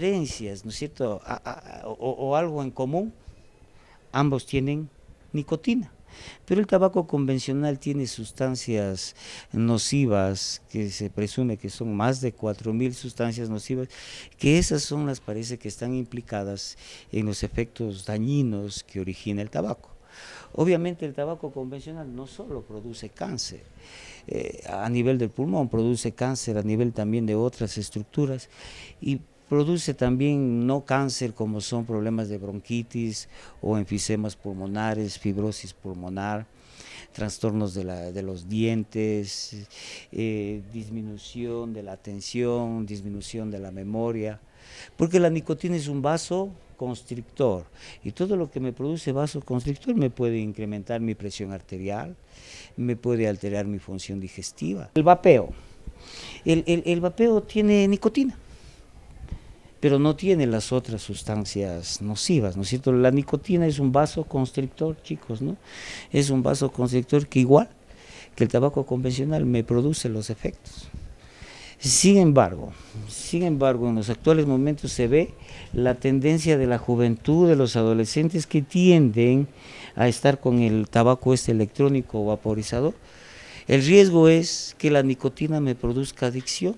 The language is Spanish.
¿no es cierto? o, algo en común, ambos tienen nicotina. Pero el tabaco convencional tiene sustancias nocivas, que se presume que son más de 4.000 sustancias nocivas, que esas son las parece que están implicadas en los efectos dañinos que origina el tabaco. Obviamente el tabaco convencional no solo produce cáncer eh, a nivel del pulmón, produce cáncer a nivel también de otras estructuras y produce también no cáncer como son problemas de bronquitis o enfisemas pulmonares, fibrosis pulmonar, trastornos de, los dientes, eh, disminución de la atención, disminución de la memoria, porque la nicotina es un vaso constrictor y todo lo que me produce vaso constrictor me puede incrementar mi presión arterial, me puede alterar mi función digestiva. El vapeo, el vapeo tiene nicotina pero no tiene las otras sustancias nocivas, ¿no es cierto? La nicotina es un vaso constrictor, chicos, ¿no? Es un vaso constrictor que igual que el tabaco convencional me produce los efectos. Sin embargo, sin embargo, en los actuales momentos se ve la tendencia de la juventud, de los adolescentes que tienden a estar con el tabaco este electrónico o vaporizador. El riesgo es que la nicotina me produzca adicción